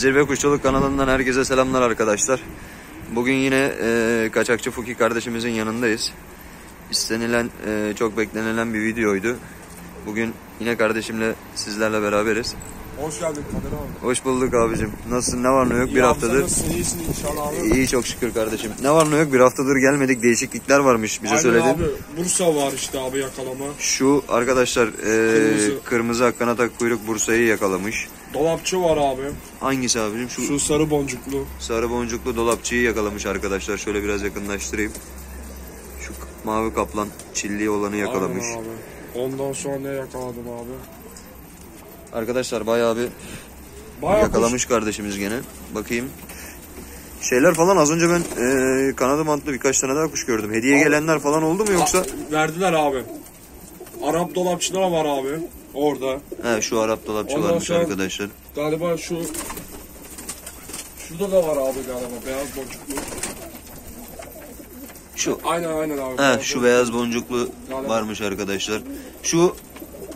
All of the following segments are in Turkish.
Zirve Kuşçuluk kanalından herkese selamlar arkadaşlar. Bugün yine e, Kaçakçı Fuki kardeşimizin yanındayız. İstenilen, e, çok beklenilen bir videoydu. Bugün yine kardeşimle sizlerle beraberiz. Hoş geldin Kadir abi. Hoş bulduk abicim. Nasılsın? Ne var ne yok? Bir İyi haftadır. nasılsın? İyisin inşallah abi. İyi çok şükür kardeşim. Ne var ne yok? Bir haftadır gelmedik. Değişiklikler varmış bize Aynen söyledin. abi. Bursa var işte abi yakalama. Şu arkadaşlar e, Kırmızı. kırmızı hakkana tak kuyruk Bursa'yı yakalamış. Dolapçı var abi. Hangisi abicim? Şu, Şu sarı boncuklu. sarı boncuklu dolapçıyı yakalamış arkadaşlar. Şöyle biraz yakınlaştırayım. Şu mavi kaplan çilli olanı yakalamış. Aynen abi. Ondan sonra ne yakaladım abi? Arkadaşlar bayağı bir Bayağı yakalamış kardeşimiz gene. Bakayım. Şeyler falan az önce ben e, kanadı mantlı birkaç tane daha kuş gördüm. Hediye gelenler falan oldu mu yoksa? kuş verdiler abi. Arap dolapçılar var abi. Orada. He şu Arap dolapçı Ondan varmış sonra- arkadaşlar. Galiba şu Şurada da var abi galiba beyaz boncuklu. Şu Aynen aynen abi. He şu beyaz boncuklu Galiba. varmış arkadaşlar. Şu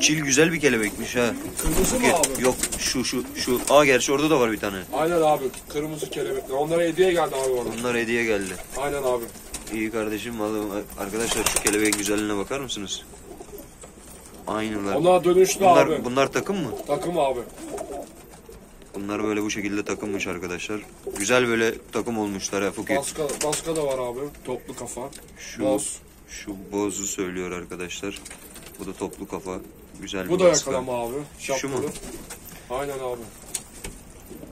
çil güzel bir kelebekmiş ha. Kırmızı mı abi? Yok şu şu şu. Aa gerçi orada da var bir tane. Aynen abi. Kırmızı kelebekler. Onlara hediye geldi abi bana. Bunlar hediye geldi. Aynen abi. İyi kardeşim vallahi arkadaşlar şu kelebeğin güzelliğine bakar mısınız? Aynılar. Onlar dönüşlü Bunlar, abi. bunlar takım mı? Takım abi. Bunlar böyle bu şekilde takılmış arkadaşlar. Güzel böyle takım olmuşlar ha Fuki. Baska, baska da var abi. Toplu kafa. Şu, Boz. şu bozu söylüyor arkadaşlar. Bu da toplu kafa. Güzel Bu bir da baska. yakalama abi. Şapkalı. mu? Aynen abi.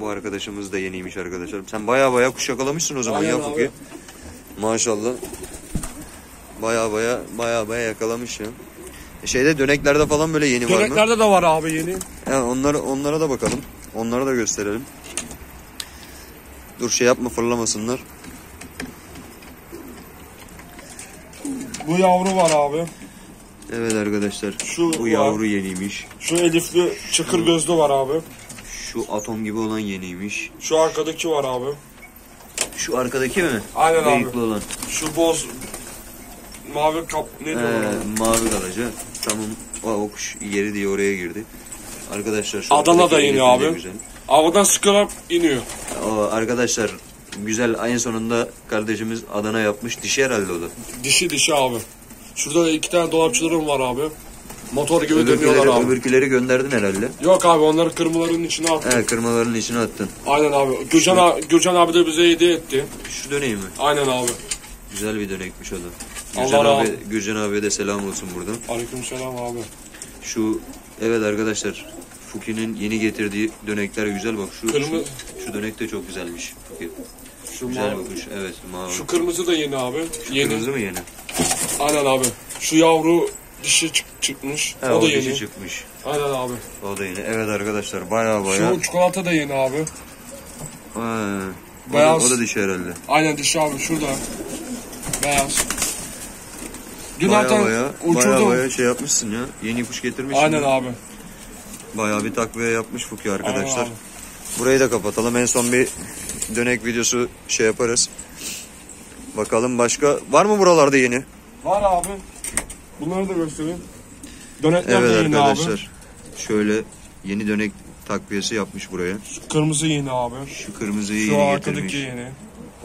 Bu arkadaşımız da yeniymiş arkadaşlar. Sen baya baya kuş yakalamışsın o zaman Aynen ya abi. Fuki. Maşallah. Baya baya baya baya yakalamış ya. Şeyde döneklerde falan böyle yeni var mı? Döneklerde de var abi yeni. Yani onlara, onlara da bakalım. Onlara da gösterelim. Dur şey yapma fırlamasınlar. Bu yavru var abi. Evet arkadaşlar. Şu bu var. yavru yeniymiş. Şu elifli çıkır gözlü var abi. Şu atom gibi olan yeniymiş. Şu arkadaki var abi. Şu arkadaki mi? Aynen abi. Bıyıklı olan. Şu boz mavi kap ne Ee, diyorlar abi? mavi kalaca. Tamam. O, o kuş yeri diye oraya girdi. Arkadaşlar şu Adana da de abi. Güzel. Havadan iniyor. O, arkadaşlar güzel en sonunda kardeşimiz Adana yapmış. Dişi herhalde o da. Dişi dişi abi. Şurada da iki tane dolapçılarım var abi. Motor gibi Öbürküleri, dönüyorlar abi. öbürküleri gönderdin herhalde. Yok abi onları kırmızıların içine attım. He kırmaların içine attın. Aynen abi. Gürcan, abi, Gürcan abi de bize hediye etti. Şu döneyim mi? Aynen abi. Güzel bir dönekmiş o da. Allah Gürcan, razı- abi, Gürcan abiye de selam olsun buradan. Aleykümselam abi. Şu evet arkadaşlar Fuki'nin yeni getirdiği dönekler güzel bak. Şu, Kırmızı- şu, şu dönek de çok güzelmiş. Fuki. Şu, Güzel mavi- bakmış. Evet mavi. şu kırmızı da yeni abi. Yeni. Kırmızı mı yeni? Aynen abi. Şu yavru dişi çık- çıkmış. He, o o, da yeni. çıkmış. Aynen abi. O da yeni. Evet arkadaşlar baya baya. Şu çikolata da yeni abi. Ha, o, da, Beyaz. o da dişi herhalde. Aynen dişi abi şurada. Beyaz. Dün Baya zaten baya, baya uçurdum. baya şey yapmışsın ya. Yeni kuş getirmişsin. Aynen ya. abi. Baya bir takviye yapmış Fuki arkadaşlar. Aynen Burayı da kapatalım. En son bir dönek videosu şey yaparız. Bakalım başka var mı buralarda yeni? Var abi. Bunları da göstereyim. Dönekler Evet de yeni arkadaşlar. abi. Şöyle yeni dönek takviyesi yapmış buraya. Şu kırmızı yeni abi. Şu kırmızıyı Şu yeni arkadaki getirmiş. yeni.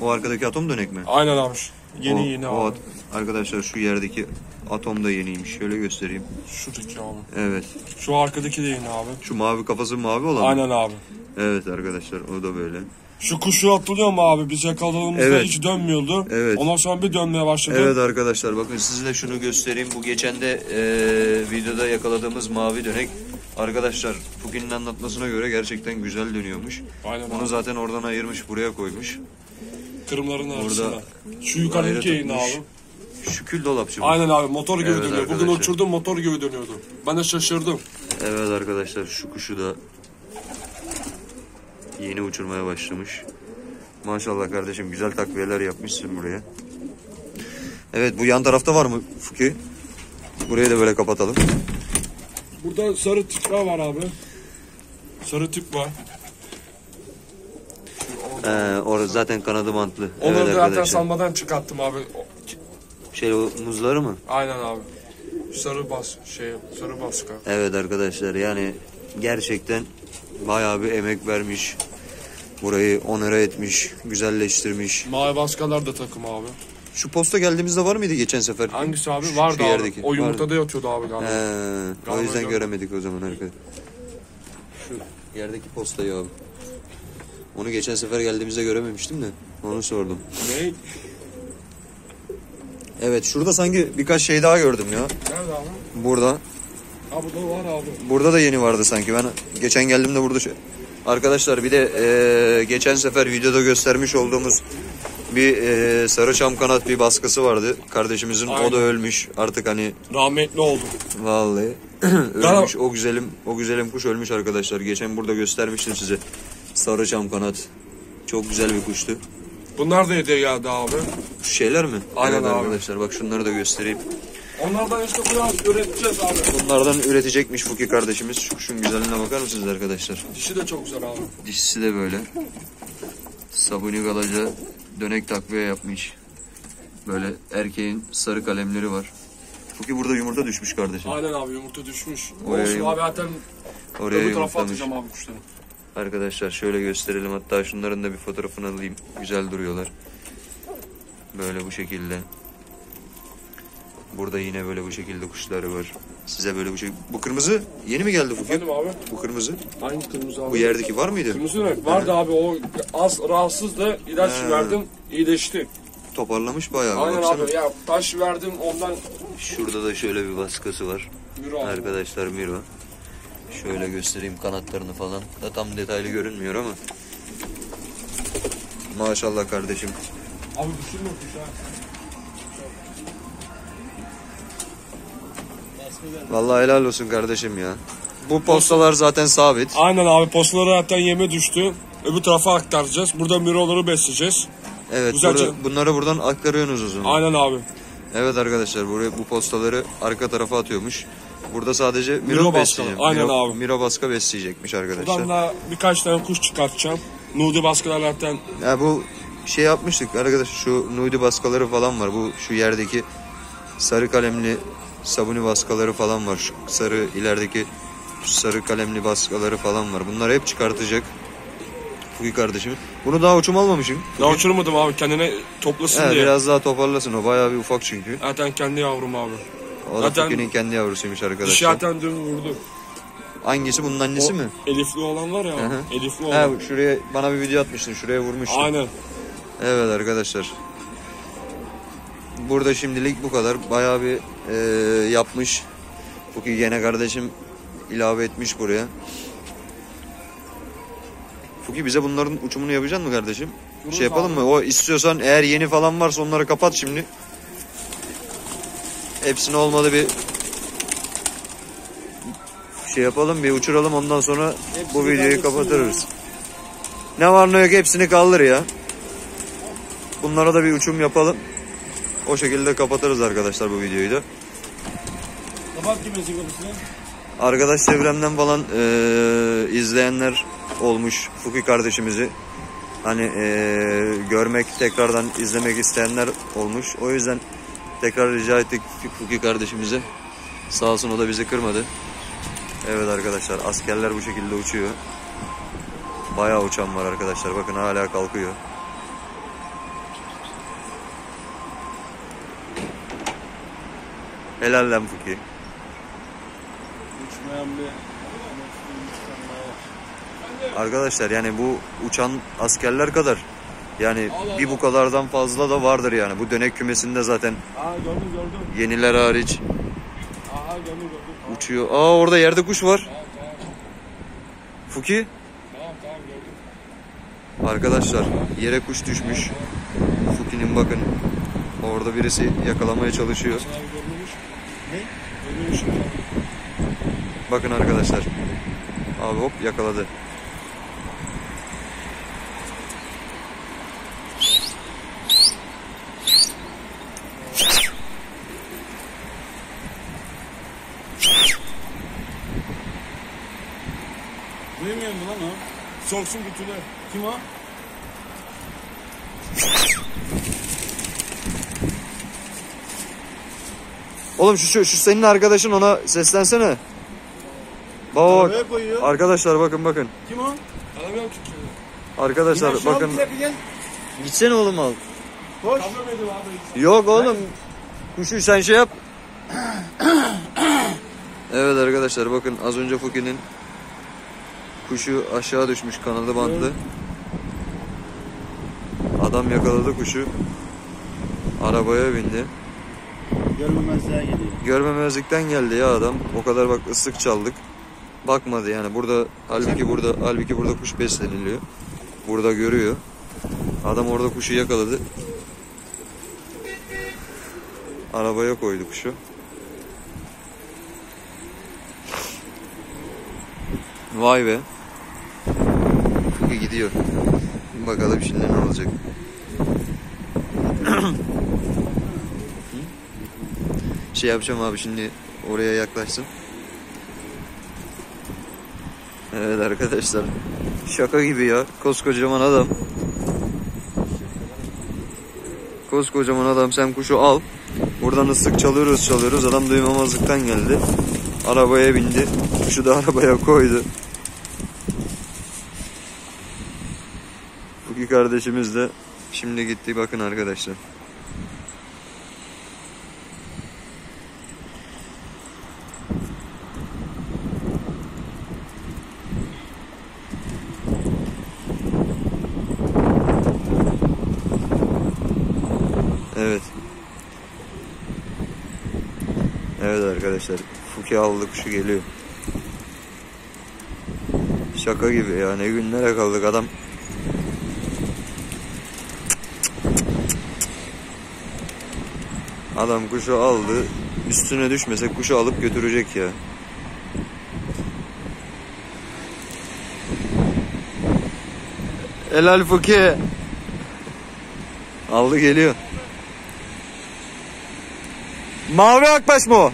O arkadaki atom dönek mi? Aynen abi. Yeni O- yeni o abi. arkadaşlar şu yerdeki atom da yeniymiş. Şöyle göstereyim. Şuradaki abi. Evet. Şu arkadaki de yeni abi. Şu mavi kafası mavi olan mı? Aynen abi. Evet arkadaşlar o da böyle. Şu kuşu hatırlıyor mu abi? Biz yakaladığımızda Evet. hiç dönmüyordu. Evet. Ondan sonra bir dönmeye başladı. Evet arkadaşlar bakın size şunu göstereyim. Bu geçen de eee, videoda yakaladığımız mavi dönek. Arkadaşlar Fuki'nin anlatmasına göre gerçekten güzel dönüyormuş. Aynen Onu abi. zaten oradan ayırmış buraya koymuş. Kırımların arasında. Şu yukarıdaki tutmuş. abi. Şu kül dolapçı mı? Aynen abi motor gibi Evet dönüyor. Bugün arkadaşlar. uçurdum motor gibi dönüyordu. Ben de şaşırdım. Evet arkadaşlar şu kuşu da yeni uçurmaya başlamış. Maşallah kardeşim güzel takviyeler yapmışsın buraya. Evet bu yan tarafta var mı Fuki? Burayı da böyle kapatalım. Burada sarı tipler var abi. Sarı tip var. Ee, orası zaten kanadı bantlı. Onları evet da zaten arkadaşlar. salmadan çıkarttım abi. O- Şey o muzları mı? Aynen abi. Sarı bas şey sarı baska. Evet arkadaşlar yani gerçekten bayağı bir emek vermiş. Burayı onara etmiş, güzelleştirmiş. Mavi baskalar da takım abi. Şu posta geldiğimizde var mıydı geçen sefer? Hangisi abi? Şu- Vardı şu abi. yerdeki. O yumurtada Vardı. yatıyordu abi galiba. He, o Galiba yüzden öyle. göremedik o zaman arkadaşlar. Şu yerdeki postayı abi. Onu geçen sefer geldiğimizde görememiştim de onu sordum. Ne? Evet şurada sanki birkaç şey daha gördüm ya. Nerede abi? Burada. Ha burada var abi. Burada da yeni vardı sanki. Ben geçen geldiğimde burada şey... Arkadaşlar bir de eee, geçen sefer videoda göstermiş olduğumuz bir eee sarı çam kanat bir baskısı vardı. Kardeşimizin o Aynen. da ölmüş. Artık hani Rahmetli oldu. vallahi ölmüş. O güzelim o güzelim kuş ölmüş arkadaşlar. Geçen burada göstermiştim size. Sarı çam kanat. Çok güzel bir kuştu. Bunlar da hediye geldi abi. Şu şeyler mi? Aynen evet abi. arkadaşlar bak şunları da göstereyim. Onlardan işte biraz üreteceğiz abi. Bunlardan üretecekmiş Fuki kardeşimiz. Şu kuşun güzelliğine bakar mısınız arkadaşlar? Dişi de çok güzel abi. Dişisi de böyle. Sabuni galaca dönek takviye yapmış. Böyle erkeğin sarı kalemleri var. Fuki burada yumurta düşmüş kardeşim. Aynen abi yumurta düşmüş. Oraya Olsun yumurta- abi zaten Oraya öbür tarafa yumurtlamış. atacağım abi kuşları. Arkadaşlar şöyle gösterelim. Hatta şunların da bir fotoğrafını alayım. Güzel duruyorlar. Böyle bu şekilde. Burada yine böyle bu şekilde kuşları var. Size böyle bu şey. Bu kırmızı yeni mi geldi Fuki? Efendim abi? Bu kırmızı. Hangi kırmızı abi? Bu yerdeki var mıydı? Kırmızı renk vardı abi o az rahatsızdı ilaç He. verdim iyileşti. Toparlamış bayağı. Aynen Baksana. abi ya taş verdim ondan Şurada da şöyle bir baskısı var. abi. Arkadaşlar Miro. Şöyle göstereyim kanatlarını falan. Da tam detaylı görünmüyor ama. Maşallah kardeşim. Abi düşürme kuş ha. Vallahi helal olsun kardeşim ya. Bu postalar zaten sabit. Aynen abi postaları zaten yeme düştü. Öbür tarafa aktaracağız. Burada miroları besleyeceğiz. Evet Güzelce- burada- bunları buradan aktarıyorsunuz o zaman. Aynen abi. Evet arkadaşlar buraya bu postaları arka tarafa atıyormuş. Burada sadece Miro, Miro baska. besleyecek. Aynen Miro, abi. Miro baska besleyecekmiş arkadaşlar. Buradan da birkaç tane kuş çıkartacağım. Nudi baskılar zaten Ya bu şey yapmıştık arkadaş şu nudi baskaları falan var. Bu şu yerdeki sarı kalemli sabuni baskaları falan var. Şu sarı ilerideki şu sarı kalemli baskaları falan var. Bunları hep çıkartacak. Fuki kardeşim. Bunu daha uçum almamışım. daha uçurmadım abi kendine toplasın He, diye. biraz daha toparlasın o bayağı bir ufak çünkü. Zaten kendi yavrum abi. O da Zaten- Fuki'nin kendi yavrusuymuş arkadaşlar. zaten dün vurdu. Hangisi bunun annesi O mi? Elifli olan var ya. Hı hı. Elifli He, olan. şuraya bana bir video atmıştın. Şuraya vurmuştun. Aynen. Evet arkadaşlar. Burada şimdilik bu kadar. Bayağı bir e, yapmış. Fuki gene kardeşim ilave etmiş buraya. Fuki bize bunların uçumunu yapacaksın mı kardeşim? Vururuz şey yapalım mı? O istiyorsan eğer yeni falan varsa onları kapat şimdi. Hepsini olmadı bir şey yapalım bir uçuralım ondan sonra bu Hepsini videoyu kapatsın kapatırız. Ne var ne yok hepsini kaldır ya. Bunlara da bir uçum yapalım. O şekilde kapatırız arkadaşlar bu videoyu da. Kapat kimesi kapısını. Arkadaş çevremden falan eee, izleyenler olmuş Fuki kardeşimizi. Hani eee, görmek, tekrardan izlemek isteyenler olmuş. O yüzden tekrar rica ettik Fuki kardeşimize. Sağ olsun o da bizi kırmadı. Evet arkadaşlar askerler bu şekilde uçuyor. Bayağı uçan var arkadaşlar. Bakın hala kalkıyor. Helal lan Fuki. Uçmayan bir Arkadaşlar yani bu uçan askerler kadar yani bir bu kadardan fazla da vardır yani. Bu dönek kümesinde zaten Aa gördüm gördüm. yeniler hariç Aha gördüm gördüm. uçuyor. Aa orada yerde kuş var. Fuki Tamam tamam gördüm. arkadaşlar yere kuş düşmüş. Fuki'nin bakın orada birisi yakalamaya çalışıyor. Ne? Bakın arkadaşlar. Abi hop yakaladı. Duymuyor mu lan o? Soksun bütünü. Kim o? Oğlum şu, şu, şu senin arkadaşın ona seslensene. Baba bak. Arabaya koyuyor. Arkadaşlar bakın bakın. Kim o? Alamıyorum ki kimi. Arkadaşlar Yine bakın bize bir gel. gitsene oğlum al. Koş. abi. Yok oğlum. Kuşu sen şey yap. Evet arkadaşlar bakın az önce Fuki'nin kuşu aşağı düşmüş kanadı bantlı. Adam yakaladı kuşu. Arabaya bindi. Görmemezliğe geliyor. Görmemezlikten geldi ya adam. O kadar bak ıslık çaldık. Bakmadı yani. Burada halbuki burada halbuki burada kuş besleniliyor. Burada görüyor. Adam orada kuşu yakaladı. Arabaya koydu kuşu. Vay be. Gidiyor. Bakalım şimdi ne olacak. şey yapacağım abi şimdi oraya yaklaşsın. Evet arkadaşlar. Şaka gibi ya. Koskocaman adam. Koskocaman adam sen kuşu al. Buradan ıslık çalıyoruz çalıyoruz. Adam duymamazlıktan geldi. Arabaya bindi. Kuşu da arabaya koydu. Kardeşimiz de şimdi gitti bakın arkadaşlar. Evet. Evet arkadaşlar. Fuki aldı kuşu geliyor. Şaka gibi ya. Ne günlere kaldık adam. Adam kuşu aldı. Üstüne düşmese kuşu alıp götürecek ya. Helal Fuki. Aldı geliyor. Mavi akbaş mı o?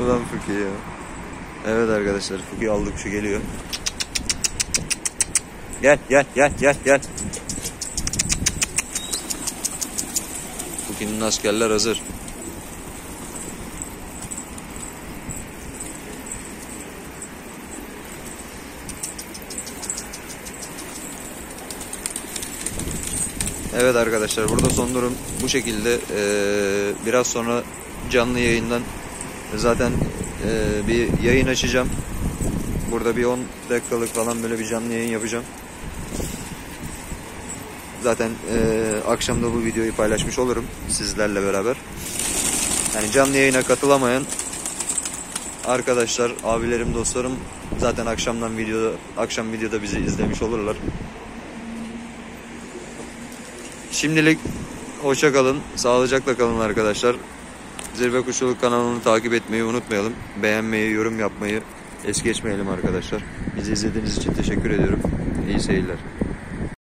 Ulan Fuki ya. Evet arkadaşlar Fuki aldı kuşu geliyor. Gel gel gel gel gel. Fuki'nin askerler hazır. Evet arkadaşlar burada son durum bu şekilde. Ee, biraz sonra canlı yayından zaten ee, bir yayın açacağım. Burada bir 10 dakikalık falan böyle bir canlı yayın yapacağım. Zaten ee, akşam da bu videoyu paylaşmış olurum sizlerle beraber. Yani canlı yayına katılamayan arkadaşlar, abilerim, dostlarım zaten akşamdan videoda akşam videoda bizi izlemiş olurlar. Şimdilik hoşça kalın, sağlıcakla kalın arkadaşlar. Zirve Kuşçuluk kanalını takip etmeyi unutmayalım. Beğenmeyi, yorum yapmayı es geçmeyelim arkadaşlar. Bizi izlediğiniz için teşekkür ediyorum. İyi seyirler.